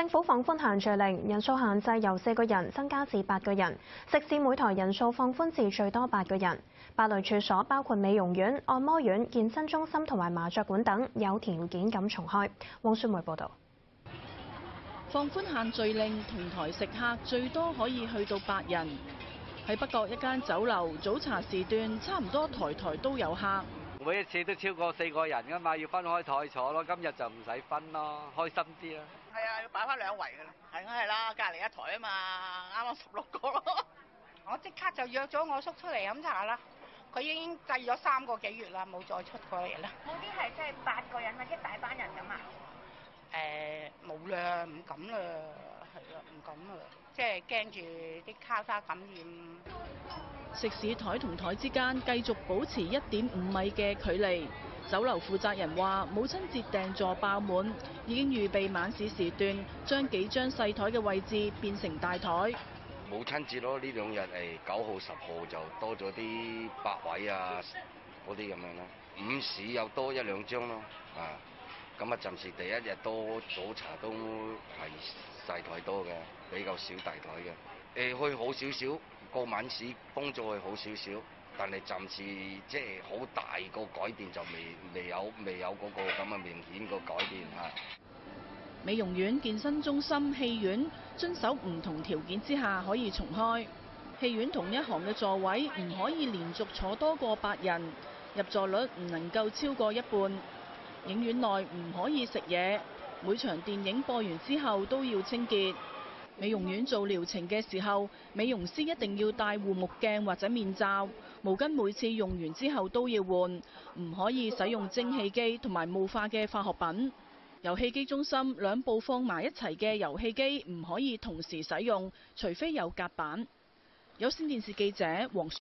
政府放宽限聚令，人数限制由四个人增加至八个人，食肆每台人数放宽至最多八个人。八类处所包括美容院、按摩院、健身中心同埋麻雀馆等，有条件咁重开。汪宣梅报道。放宽限聚令，同台食客最多可以去到八人。喺北角一间酒楼，早茶时段差唔多台台都有客。每一次都超過四個人噶嘛，要分開台坐咯。今日就唔使分咯，開心啲啦。係啊，要擺翻兩圍噶啦。係梗係啦，隔離一台啊嘛，啱啱十六個咯。我即刻就約咗我叔出嚟飲茶啦。佢已經制咗三個幾月啦，冇再出過嚟啦。冇啲係即係八個人或者一大班人咁啊？誒冇啦，唔敢啦，係啦，唔敢啦，即係驚住啲交叉感染。食肆台同台之間繼續保持一點五米嘅距離。酒樓負責人話：母親節訂座爆滿，已經預備晚市時段將幾張細台嘅位置變成大台。母親節咯，呢兩日誒九號、十號就多咗啲百位啊，嗰啲咁樣咯。午市又多一兩張咯，啊，咁啊暫時第一日多早茶都係細台多嘅，比較少大台嘅。誒，去好少少，個晚市幫助去好少少，但係暫時即係好大個改變就未未有未有嗰個咁嘅明顯個改變嚇。美容院、健身中心、戲院遵守唔同條件之下可以重開。戲院同一行嘅座位唔可以連續坐多過八人，入座率唔能夠超過一半。影院內唔可以食嘢，每場電影播完之後都要清潔。美容院做疗程嘅時候，美容師一定要戴護目鏡或者面罩，毛巾每次用完之後都要換，唔可以使用蒸汽機同埋霧化嘅化學品。遊戲機中心兩部放埋一齊嘅遊戲機唔可以同時使用，除非有夾板。有線電視記者黃。